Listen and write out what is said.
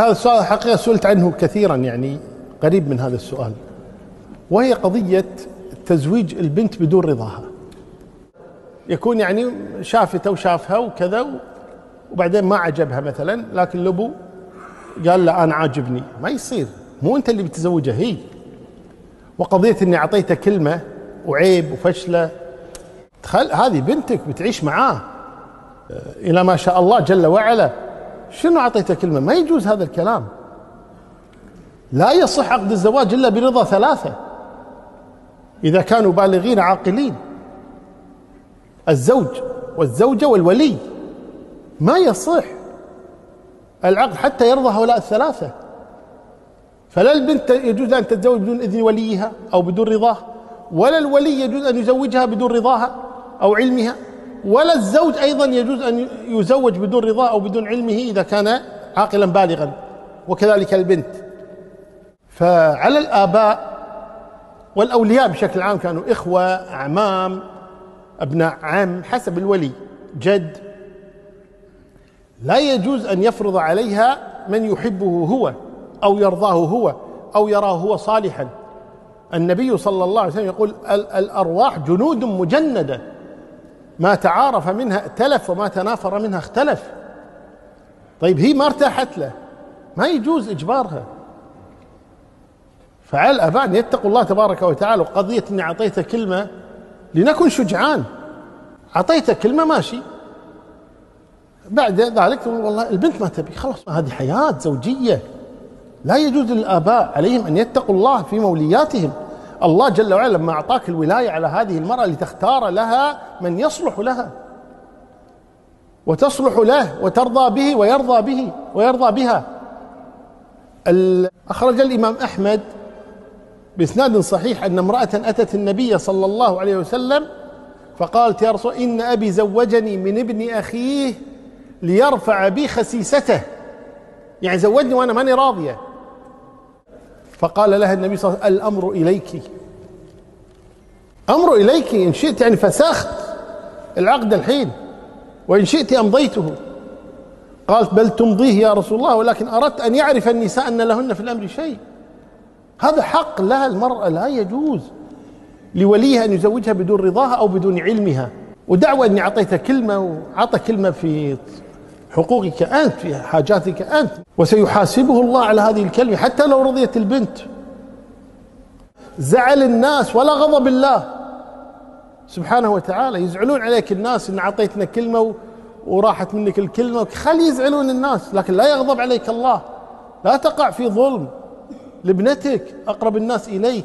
هذا السؤال الحقيقة سئلت عنه كثيرا يعني قريب من هذا السؤال. وهي قضية تزويج البنت بدون رضاها. يكون يعني شافته وشافها وكذا وبعدين ما عجبها مثلا لكن الابو قال لا أنا عاجبني. ما يصير. مو أنت اللي بتزوجها هي. وقضية إني أعطيته كلمة وعيب وفشلة. تخل هذه بنتك بتعيش معاه. إلى ما شاء الله جل وعلا. شنو أعطيته كلمة؟ ما يجوز هذا الكلام. لا يصح عقد الزواج إلا برضا ثلاثة. إذا كانوا بالغين عاقلين. الزوج والزوجة والولي. ما يصح العقد حتى يرضى هؤلاء الثلاثة. فلا البنت يجوز أن تتزوج بدون إذن وليها أو بدون رضاه ولا الولي يجوز أن يزوجها بدون رضاها أو علمها. ولا الزوج أيضا يجوز أن يزوج بدون رضاه أو بدون علمه إذا كان عاقلا بالغا وكذلك البنت. فعلى الآباء والأولياء بشكل عام كانوا إخوة اعمام أبناء عم حسب الولي جد. لا يجوز أن يفرض عليها من يحبه هو أو يرضاه هو أو يراه هو صالحا. النبي صلى الله عليه وسلم يقول الأرواح جنود مجندة. ما تعارف منها ائتلف وما تنافر منها اختلف. طيب هي ما ارتاحت له. ما يجوز إجبارها. فعلى الاباء ان يتقوا الله تبارك وتعالى وقضية إني اعطيته كلمة لنكن شجعان. اعطيته كلمة ماشي. بعد ذلك والله البنت ما تبي خلاص. هذه حياة زوجية. لا يجوز للآباء عليهم أن يتقوا الله في مولياتهم. الله جل وعلا لما أعطاك الولاية على هذه المرأة لتختار لها من يصلح لها. وتصلح له وترضى به ويرضى به ويرضى بها. أخرج الإمام أحمد بإسناد صحيح أن امرأة أتت النبي صلى الله عليه وسلم فقالت يا رسول إن أبي زوجني من ابن أخيه ليرفع بي خسيسته. يعني زوجني وأنا ماني راضية. فقال لها النبي صلى الله عليه وسلم الأمر إليك. أمر إليك إن شئت يعني فسخت العقد الحين وإن شئت أمضيته. قالت بل تمضيه يا رسول الله ولكن أردت أن يعرف النساء أن لهن في الأمر شيء. هذا حق لها المرأة لا يجوز لوليها أن يزوجها بدون رضاها أو بدون علمها. ودعوى أني اعطيتها كلمة وأعطى كلمة في حقوقك أنت في حاجاتك أنت. وسيحاسبه الله على هذه الكلمة حتى لو رضيت البنت. زعل الناس ولا غضب الله سبحانه وتعالى يزعلون عليك الناس إن أعطيتنا كلمة وراحت منك الكلمة. خلي يزعلون الناس لكن لا يغضب عليك الله. لا تقع في ظلم لابنتك أقرب الناس إليك.